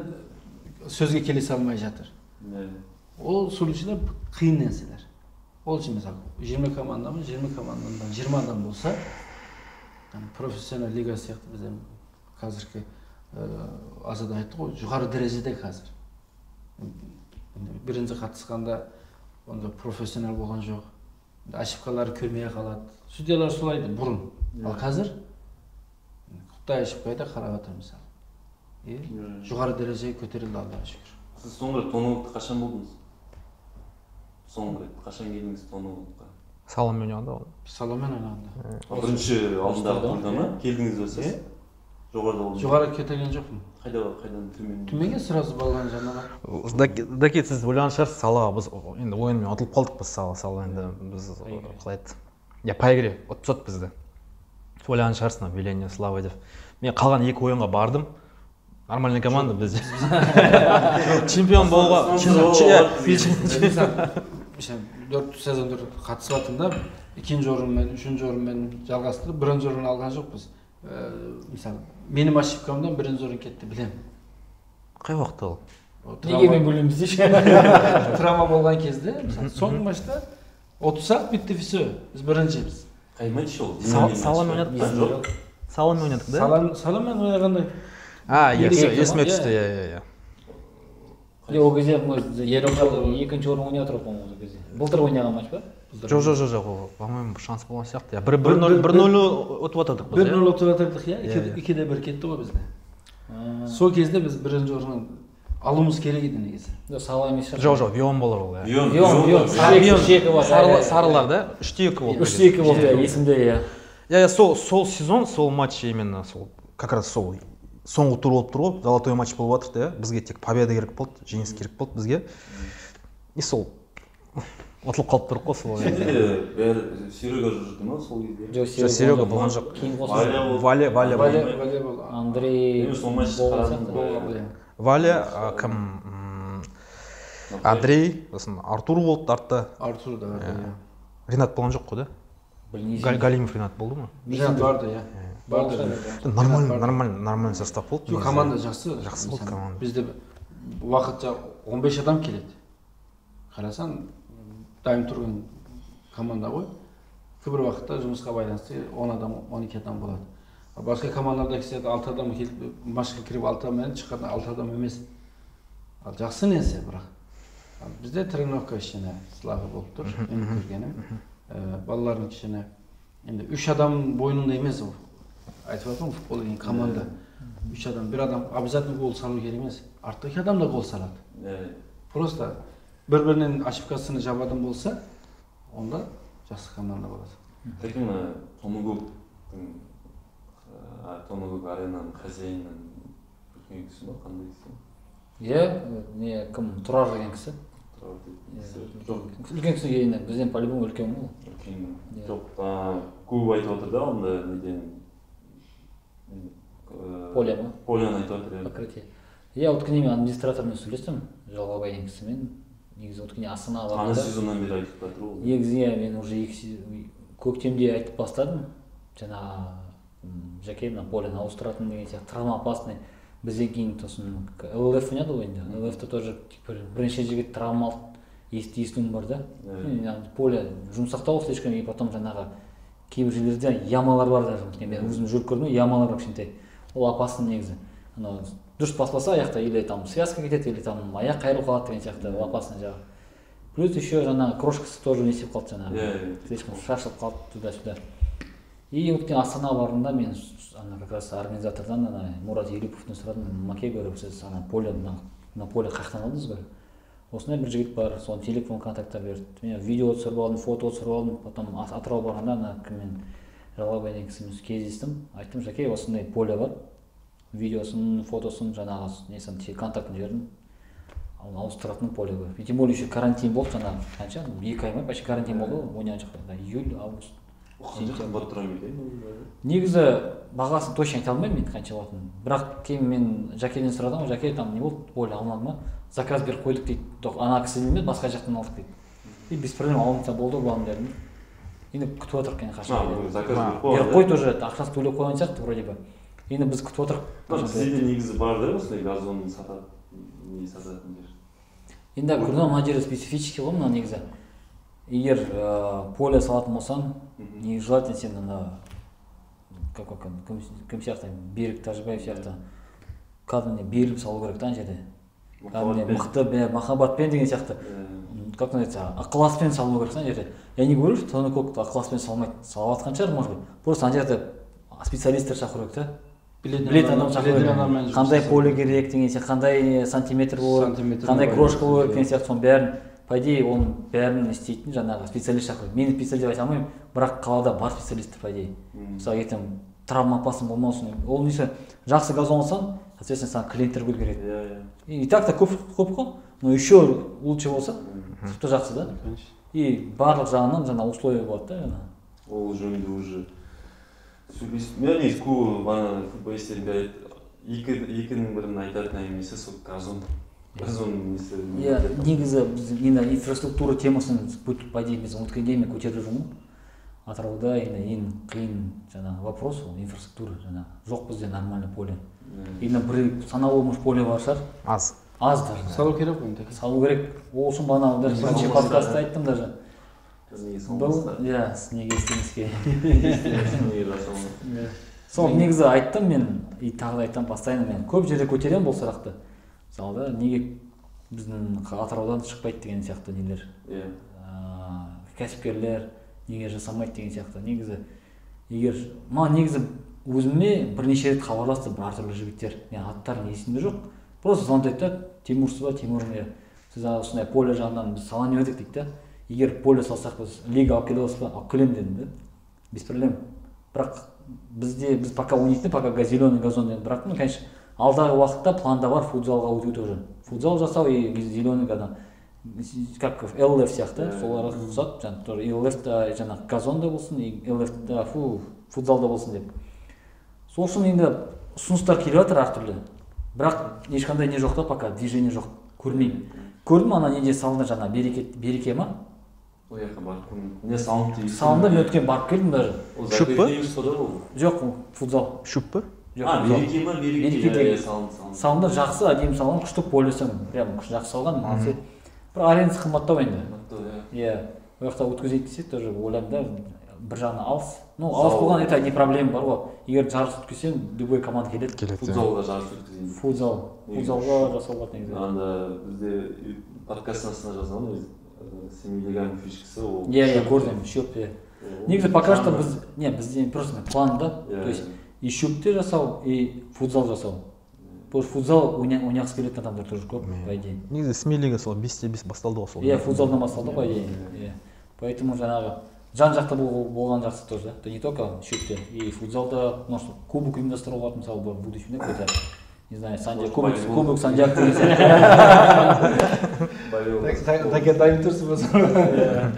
сөзге келісе алмай жатыр ол сол үшін қиын нәрселер ол үшін мысалы жиырма командамыз жиырма командадан жиырма адам болса профессионал лига сияқты бізде қазіргі ә, азат айтты ғой жоғары дәрежеде қазір енді бірінші қатысқанда онда профессионал болған жоқ. Ошибкалар көрмей қалады. Судьялар солай еді бұрын. Ал қазір? Құдай ошибкаға да қарап жатыр мысалы. И Иә. жоғары дәрежеге көтерілді аллаға шүкір. Сіз соңғы рет тонологта қашан болдыңыз? Соңғы рет қашан келдіңіз тонологқа салонмен ойнағанда ол салонмен ойнағанда бірінші алдындағы турда ма келдіңіз ба сіз Иә. жоғарыда болдыңыз жоғары кетеген жоқпын қайда қайдан төмен төменге сразу баланың жанына даке сіз ойлаған шығарсыз салаға біз енді ойынмен ұтылып қалдық біз сала сала енді біз қалай еді иә по игре ұтып тастады бізді ойлаған шығарсыз мына веление слава деп мен қалған екі ойынға бардым нормальный команда біз чемпион болуға төрт сезондыр қатысып жатырмын да екінші орынмен үшінші орынмен жалғастырып бірінші орын алған жоқпыз мысалы менің ошибкамдан бірінші орын кетті білемін қай уақытта ол неге травма- мен бөлеміз деші травма болған кезде мысалы соңғы матчта ұтсақ бітті все біз біріншіміз қай матч ол Сал- Динамо салонмен матчы ойнадық па? жоқ салонмен ойнадық да салам саламмен ойнағанда а иә есіме түсті иә иә Е, ол кезде екінші орын ойнап отыр по-моему ол кезде былтыр ойнаған матч па жоқ жоқ жоқ жоқ ол по моему шанс болған сияқты иә бір бір нөл бір нөл ұтып жатырдық біз бір нөл ұтып жатырдық иә екі- екіде бір кетті ғой бізде сол кезде біз бірінші орын алуымыз керек еді негізі жоқ сала емес шығар жоқ жоқ вион болар ол иә Вион Вион. Сарылар- сарылар да үште екі болды үште екі болды иә, есімде иә иә иә сол сол сезон сол матч именно сол как раз сол соңғы тур болып тұр ғой. Золотой матч болып жатыр да. Бізге тек победа керек болды жеңіс керек болды бізге. И сол. Ұтылып қалып тұрдық қой сол бәрі серега жүрді ма сол кезде? Жоқ жоқ серега болған жоқ. кейін Валя қосылды валя валя валя андрей сол матчты қарадым. валя. Кім? Андрей. Сосын артур болды артта. Артур да ринат болған жоқ қой да? Білмейсің галимов ринат болды ма? Ринат барды иә. Барды нормально нормально нормальный состав болды жоқ команда жақсы Жақсы болды команда. бізде уақытша 15 адам келеді. Қарасаң дайын тұрған команда ғой. Кейбір уақытта жұмысқа байланысты 10 адам 12 адам болады. Басқа командаларда келсе алты адам келіп матчқа кіріп алты адаммен шыққанда алты адам емес. Ал жақсы нәрсе бірақ. Ал бізде тренировка кішкене слабый болып тұр мен көргенім. Ә, балалардың кішкене енді үш адам бойында емес ол. Айтып жатырмын ғой футбол деген команда. Үш адам бір адам обязательно гол салу керек емес. Артта екі адам да гол салады. Иә просто бір бірінен ошибкасына жабатын болса онда жақсы команда болады. Тек мына томагөктің томагөк аренаның хозяинынан үлкен кісі ма қандай кісі? Иә не кім? Тұрар деген кісі. Тұрар дейтін жоқ. үлкен кісі енді бізден по любому үлкен ғой ол. үлкен. Жоқ көп айтып отыр да онда неден? Поля ма? поляны айтып отыр иә покрытие. Иә вот немен администратормен сөйлестім жалғабай деген кісімен негізі вот астана ана сезоннан бері айтып жатыр ол негізі иә мен уже екі көктемде айтып бастадым жаңағы жәке мына поляны ауыстыратын деген сияқты травма опасный бізден кейін сосын лф ойнады ғой енді лф та тоже бір бірнеше жігіт травма алды естуім бар да. Поле жұмсақтау слишком и потом жаңағы кейбір жерлерде ямалар бар даже. Вот мен өзім жүріп көрдім ғой ямалар бар кішкентай ол опасный негізі. Анау дұрыс баспаса аяқта или там связка кетеді или там аяқ қайырылып қалады деген сияқты ол опасный жағы плюс еще жаңағы крошкасы тоже не істеп қалды жаңағы. Иә иә. Слишком шашылып қалды туда сюда и вот мен астана барғанда мен ана как раз организатордан ана мурат елиповтен сұрадым маке говорю сіз ана поле мына поле қай жақтан алдыңыз говорю осындай бір жігіт бар соның телефон контакттар берді. Мен видео түсіріп алдым фото түсіріп алдым потом А- атырау барғанда ана кіммен жалғабай деген кісімен кездестім. Айттым жәке осындай поле бар видеосын фотосын жаңағы несін контактын жібердім ал ауыстыратын поле бар. И тем более еще карантин болды жаңағы қанша екі ай ма почти карантин болды ғой ойнаған жақта июль август негізі бағасын точно айта алмаймын мен қанша болатынын бірақ кейін мен жәкеден сұрадым ғой жәке там не болды поле алмады ма заказ беріп қойдық дейді. Жоқ ана кісіден емес басқа жақтан алдық дейді. И без проблем алынса болды ғой балам дедім енді күтіп отырмық енді қашан заказ беріп қойды уже ақшасын төлеп қойған сияқты вроде бы. Енді біз күтіп отырмық сізде негізі бар да осындай газон сататын не сататын жер енді күрна мына жері специфический ғой мына негізі. Егер ә, поле салатын болсаң Мгм. не желательно сен ана как кім сияқты берік тәжібаев сияқты. Кәдімгі беріліп салу керек та ана жерде. Кәдімгі мықты махаббатпен деген сияқты. М, как называется? Ықыласпен салу керек та ана жерде я не говорю что тоныкөк ықыласпен салмайды салып жатқан шығар может быть. Просто ана жерде специалисттер шақыру керек та білетін адам шақыру керек. қандай поле керек. деген сияқты қандай сантиметр болу керек қандай крошка болу керек иә. деген сияқты. Соның бәрін по идее оның бәрін істейтін жаңағы специалист шақыру. Мен специалист деп айта алмаймын бірақ қалада бар специалисттер по идее. Мысалы ертең травма опасный болмау үшін. Ол несі? Жақсы газон алсаң соответственно саған клиенттер көп керек иә иә и, и так то көп көп қой но еще лучше болса тіпті жақсы да и барлық жағынан жаңағы условия болады да. Жаңағы ол жөнінде уже сөйлесіп мен негізі көп бағана футболистерге айт- екі екінің бірінің айтатын әңгімесі сол газон газон несі иә негізі біз енді инфраструктура темасын по идее біз өткенде мен көтеріп жүрмін ғой атырауда енді ең қиын жаңағы вопрос ол инфраструктура жаңағы. Жоқ бізде нормальный поле. Енді бір санаулы может поле бар шығар. Аз. Аз даже. Салу керек қой енді салу керек. Ол үшін бағана даже бірінші подкастта да. айттым даже. Иә неге істемеске жасалмасқа сол негізі айттым мен и тағы да айтамын постоянно мен. Көп жерде көтеремін бұл сұрақты. Мысалы да неге біздің атыраудан шықпайды деген сияқты нелер. Иә. Ыыы кәсіпкерлер неге жасамайды деген сияқты. Негізі егер маған негізі өзіме бірнеше рет хабарласты бір әртүрлі жігіттер. Мен аттарын есімде жоқ. Просто звондайды да тимурсыз ба тимур иә сіз осындай поле жағынан біз салайын деп едік дейді да. Егер поле салсақ біз лига алып келе аласыз ба? Алып келемін дедім да. Без проблем бірақ бізде біз пока ойнайтын пока зеленый газон дедім бірақ ну конечно алдағы уақытта планда бар футзалға өту тоже футзал жасау и зеленый ана как ЛФ сияқты Иә. соларға ұқсап жаңағы тоже ЛФ та жаңағы газон да болсын и ЛФ та фу футзал да болсын деп. Сол үшін енді ұсыныстар келіп жатыр әртүрлі. Бірақ ешқандай не жоқ та пока движение жоқ көрмеймін көрдім ана неде салынды жаңағы береке береке ма? Ол жаққа барып көрмедім не салынды дейсің салынды мен өткен барып келдім даже. Ол Шөп па? жоқ ол футзал. Шуп па жоқ береке ма береке салынды салынды. Жақсы әдемі салған күшті полисің прям жақсы салған молодцы бірақ арендасы қымбаттау енді. Қымбаттау, иә. иә. Ол жақта өткізейік десек тоже ойлаймын да бір жағынан алыс. Ну алыс болған это не проблема бар ғой. Егер жарыс өткізсең любой команда келеді. Келеді футзалға жарыс өткізейін. Футзал. Футзалға жасауға негізі. Анда бізде подкасттың астына жазған өзі семилегальный фишкасы ол. Иә иә көрдім счет иә. Негізі пока что біз не бізде просто планда Иә, то есть иә. и счетте жасау и футзал жасау. Что футзал ойна- ойнағысы келетін адамдар тоже көп по идее. Негізі смелига сол бесте бес басталды ғой сол иә футзалдан басталды по идее иә поэтому жаңағы жан жақты бол- болған жақсы тоже да? То не только счетте и футзалда может кубок ұйымдастыруға болады мысалы в будущем да какой-то не знаю Может, кубок кубок санжак деген сияқты таке дайын тұрсыз ба Иә.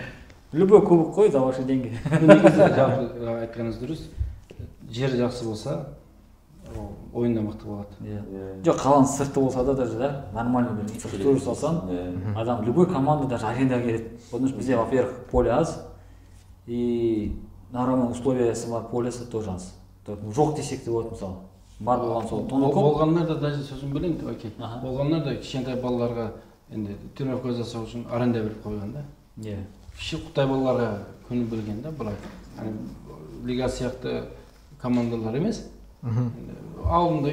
любой кубок қой за ваши деньги. Негізі жалпы айтқаныңыз дұрыс жер жақсы болса ол ойында мықты болады. Иә. Иә. жоқ қаланың сырты болса да даже да? Нормальный бір инфраструктура салсаң Иә. адам любой команда даже арендаға келеді потому что бізде во первых поле аз и нормальный условиясы бар полесі тоже аз. Жоқ десек те болады мысалы. Бар болған сол Бол- тоныкоп болғандар да даже сөзін бөлейін окей. Аха. болғандар да кішкентай балаларға енді тренировка жасау үшін аренда беріп қойған да. Иә. Кіші қытай балаларға көңіл бөлген да былай. Яғни лига сияқты командалар емес. Ауылында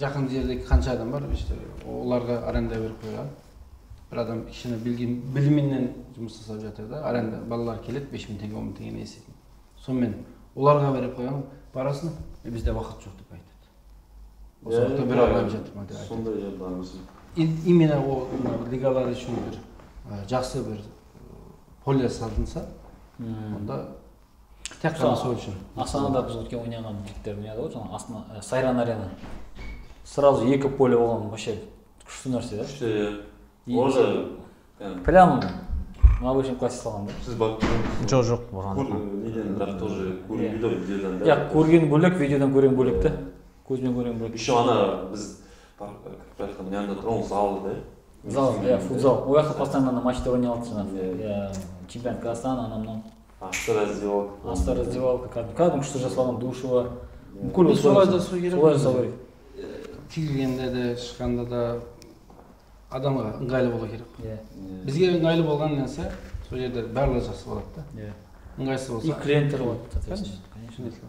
жақын жерде қанша адам бар işte оларға аренда беріп қойған бір адам кішкене білген білімменен жұмыс жасап жатыр да аренда балалар келеді беш мың теңге он мың теңге есептен сонымен оларға беріп қойған барасың «Е, бізде уақыт жоқ деп айтады. Осы уақытта бере алмай жатырмын деп сондай именно ол лигалар үшін бір жақсы бір поле салынса онда тек қана сол үшін. Астанада біз өткен ойнаған жігіттер ойнады ғой жаңағы астана ә, сайран арена. Сразу екі поле болған вообще күшті нәрсе да. Күшті иә. Ол же прям прям на обычном классе салған да. сіз барып жоқ жоқ жоқ. неден бірақ тоже ғой видеодан да иә көрген бөлек видеодан көрген бөлек та. Көзбен көрген бөлек. Еще ана біз мына тұр ол зал да? Зал иә футзал. Ол жақта постоянно ана матчтар ойналады жаңағы Иә. чемпионат казахстана анау мынау раздевалка? Аста раздевалка? Кәдімгі кәдімгі күшті жасалған душы бар бүкіл солай жасау керек солай жасау керек кіргенде де шыққанда да адамға ыңғайлы болу керек. Иә. Иә. бізге ыңғайлы болған нәрсе сол жерде барлығы жақсы болады да. Иә. Ыңғайсыз и болса клиенттер болады конечно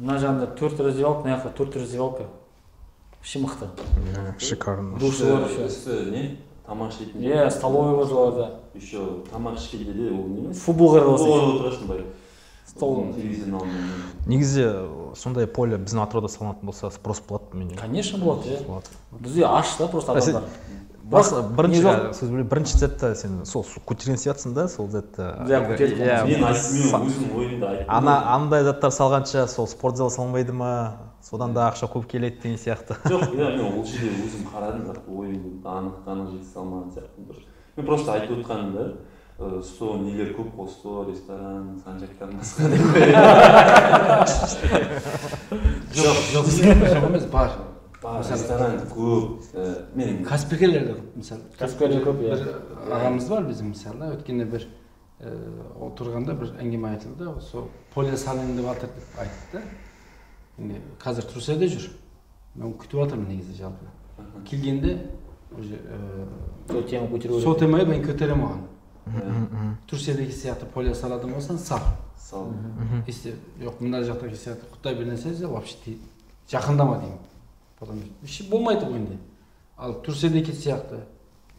мына жағында төрт раздевалка мына жақта төрт раздевалка. Вообще мықты. Шикарно. Душы бар еще үсті не? Тамақ ішетін иә столовый бар жоғарыда еще тамақ ішкенде де ол не футбол қарап футбол алсаң ойнап отырасың былай Стол. негізі сондай поле біздің атырауда салынатын болса спрос болады менде. Конечно болады иә. болады. Бізде аш да просто адамдар. Бас, бірінші сөз бірінші сен сол көтерген сияқтысың да сол затты Иә, көтеріп Иә, мен айттым мен са- өзім ойымда айттым. Ана андай заттар салғанша сол спортзал салынбайды ма? Содан да ақша көп келеді деген сияқты. (laughs) Жоқ иә мен ол жерде өзім қарадым бірақ ойым анық анық жете салмаған сияқтымын бір. Мен просто айтып отқаным да сто нелер көп қой сто ресторан санжактан басқа деп. (laughs) Жоқ жоқ жоқ емес бар. Бар ресторан көп мен кәсіпкерлер де көп мысалы. Кәсіпкерлер көп, иә. бір ағамыз бар біздің мысалы өткенде бір ііі отырғанда бір әңгіме айтылды сол поле салайын деп жатыр деп айтты. Да қазір турцияда жүр мен күтіп жатырмын негізі жалпы келгенде уже сол көтеру теманы мен көтеремін оған сияқты поле салатын болсаң сал сал если жоқ мына жақтағы сияқты құдай бір нәрсе вообще жақындама деймін вообще болмайды ғой енді ал турциядегі сияқты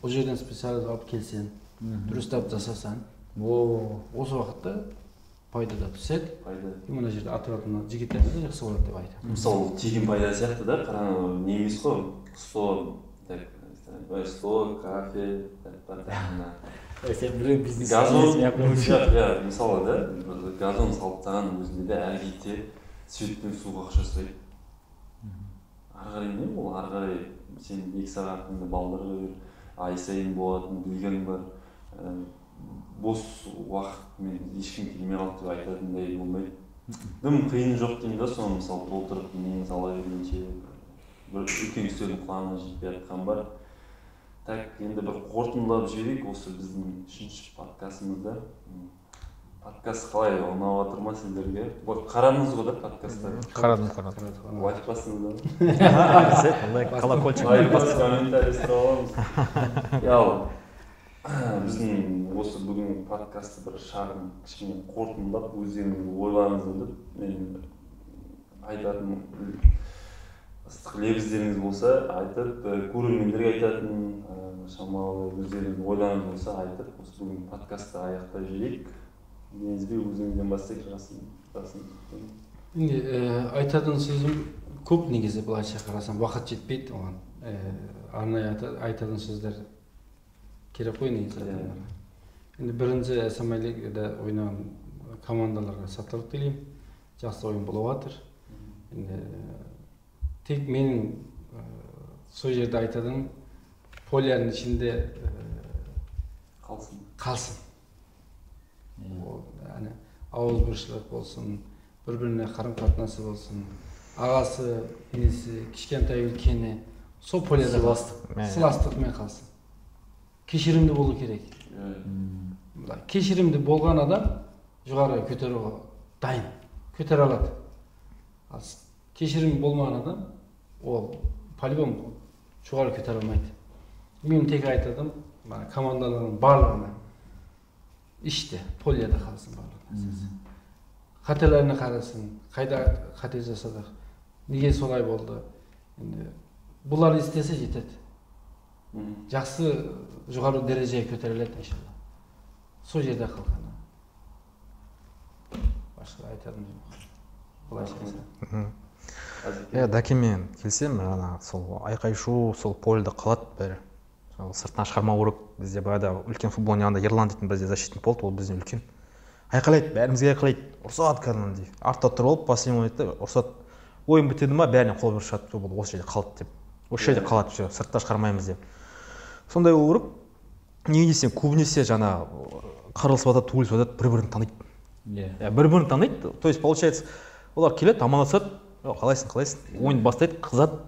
ол жерден специалист алып келсең дұрыстап жасасаң о осы уақытта пайда да түседі. Пайда. Мына жерде атыратын мына жігіттерге де жақсы болады деп айтамын. Мысалы тегін пайда сияқты да қараңғы не емес қой сто так сто кафе (laughs) сен біреу бизнес газон иә мысалы да газон салып тастағанның өзінде де әр кетте свет пен суға ақша сұрайды ары қарай не ол? Ары қарай сен екі сағатыңды балдарға бер ай сайын болатын білгің бар. Бос уақытмен ешкім келмей қалды деп айтатындай болмайды. Дым қиын жоқ деймін да соны мысалы толтырып нең сала бергенше бір үлкен үстелдің құлағына жетпей жатқан бар. Так енді бір қорытындылап жіберейік осы біздің үшінші подкастымызды подкаст қалай ұнап жатыр ма сіздерге? Қарадыңыз ғой да подкасттарды қарадым қарадым. Лайк бастыңыздар (laughs) ма колокольчик лайк басып комментарий сұрап аламыз. (laughs) Иә ал (clears throat) біздің осы бүгінгі подкастты бір шағын кішкене қорытындылап өздеріңіздің ойларыңызды мен айтатын ыстық лебіздеріңіз болса айтып көрермендерге айтатын шамалы өздеріңіздің ойларыңыз болса айтып осы бүгінгі подкастты аяқтай жіберейік. Денисбек өзіңізден бастайық жасын енді айтатын сөзім көп негізі былайша қарасам уақыт жетпейді оған. Арнайы айта- айтатын сөздер керек қой негізі Иә. енді бірінші ассамблеяда ойнаған командаларға сәттілік тілеймін жақсы ойын болып жатыр енді тек менің ә, сол жерде айтатыным полияның ішінде ә, қалсын қалсын ол ауызбіршілік болсын бір біріне қарым қатынасы болсын ағасы інісі кішкентай үлкені сол поляда сыйластықпен қалсын кешірімді болу керек. Кешірімді болған адам жоғары көтеруге дайын көтере алады. Ал кешірім болмаған адам ол по любому жоғары көтере алмайды. Мен тек айтатыным мына командалардың барлығына іште полияда қалсын қателеріне қарасын қайда қате жасадық неге солай болды? Енді бұлар істесе жетеді. Жақсы жоғары дәрежеге көтеріледі иншалла. Сол жерде қалғаны басқа айтарым жоқ. Былайша айтсам иә дәкемен келісемін жаңағы сол айқай шу сол польда қалады бәрі. Сол сыртына шығармау керек бізде баяғыда үлкен футбол ойнағанда ерлан дейтін бізде защитник болды ол бізден үлкен. Айқайлайды бәрімізге айқайлайды. Ұрсады кәдімгідей. Артта тұрып алып последний минутта ұрсады. Ойын бітеді ма? Бәріне қол беріп шығады осы жерде қалды деп. Осы жерде қалады все сыртқа шығармаймыз деп. Сондай болу керек неге десең көбінесе жаңағы қырылысып жатады туылысып жатады бір бірін таниды. Иә. Иә бір бірін таниды. То есть получается олар келеді амандасады. «О, қалайсың қалайсың? Ойынды бастайды қызады.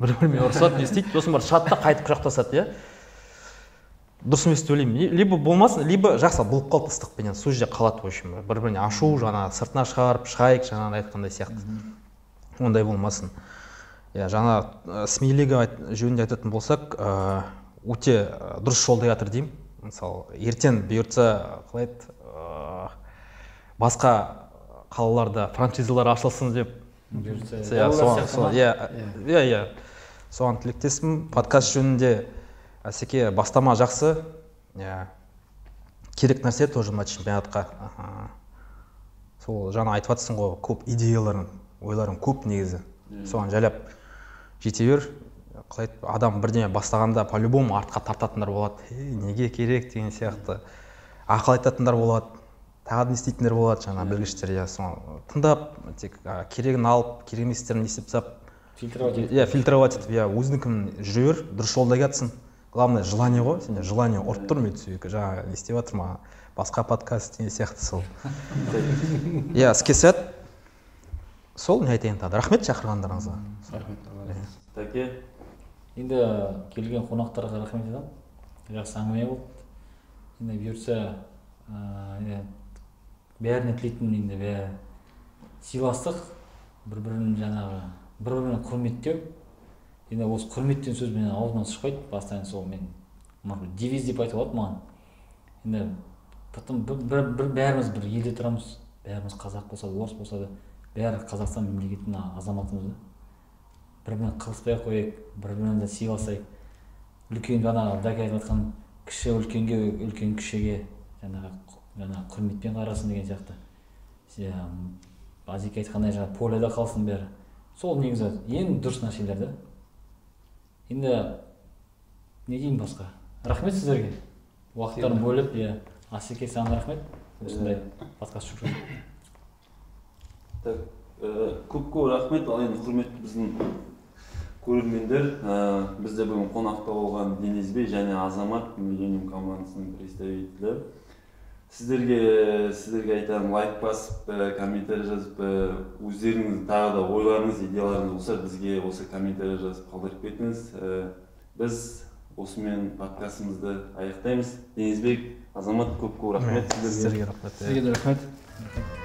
Бір бірімен ұрысады не істейді. Сосын барып шығады да қайтып құшақтасады иә. Дұрыс емес деп ойлаймын Ли- либо болмасын либо жақсы болып қалды ыстықпенен сол жерде қалады в общем бір біріне ашу жаңағы сыртына шығарып шығайық жаңағыдай айтқандай сияқты. Ондай болмасын. Иә жаңа ә, смелигі айт- жөнінде айтатын болсақ ә, өте дұрыс жолда жатыр деймін. Мысалы ертең бұйыртса қалай еді? Ә, басқа қалаларда франшизалар ашылсын деп. Бұйыртса иә ма? иә иә. иә соған тілектеспін. Подкаст жөнінде әсеке бастама жақсы. Иә. Керек нәрсе тоже мына чемпионатқа. Сол жаңа айтып жатрсың ғой көп идеяларың ойларың көп негізі. Соған жайлап жете бер қалай адам бірдеме бастағанда по любому артқа тартатындар болады. Ей неге керек деген сияқты. Ақыл айтатындар болады тағы да не істейтіндер болады жаңағы білгіштер иә соны тыңдап тек керегін алып керек еместерін есеп тастап фильтровать етіп. Иә фильтровать етіп иә өзінікін жүре бер дұрыс жолда жатсын главное желание ғой сенде желание ұрып тұр мен сөйтіп жаңағы не істеп жатыр маған басқа подкаст деген сияқты сол. (laughs) Иә іске сәт сол не айтайын тағы да рахмет шақырғандарыңызға. Рахмет. Тәке енді келген қонақтарға рахмет айтамын. Жақсы әңгіме болды енді бұйыртса бәріне тілейтінім енді бәрі сыйластық бір бірін жаңағы бір бірін құрметтеу. Енді осы құрмет деген сөз менің аузымнан шықпайды постоянно сол мен. Может быть девиз деп айтуға болады маған. Енді потом бір бәріміз бір елде тұрамыз. Бәріміз қазақ болса да орыс болса да бәрі қазақстан мемлекетінің азаматымыз да. Бір бірімен ақ қояйық бір бірімізді сыйласайық үлкен жаңағы дәке айтып жатқан кіші үлкенге үлкен кішіге жаңағы жаңағы құрметпен қарасын деген сияқты. Иә, азеке айтқандай жаңағы поляда қалсын бәрі. Сол негізі ең дұрыс нәрселер да енді не деймін басқа? Рахмет сіздерге. Уақыттарын бөліп иә. Асеке саған рахмет. Осындай подкаст жүргізіп так ә, көп көп рахмет. Ал енді құрметті біздің көрермендер ә, бізде бүгін қонақта болған денисбек және азамат миллениум командасының представителі. Сіздерге сіздерге айтарым лайк басып ә, комментарий жазып ә, өздеріңіз тағы да ойларыңыз идеяларыңыз болса бізге осы комментарий жазып қалдырып кетіңіз. Ә, біз осымен подкастымызды аяқтаймыз. Денисбек азамат көп көп рахмет. сіздерге. Сіздерге рахмет. Сізге де рахмет.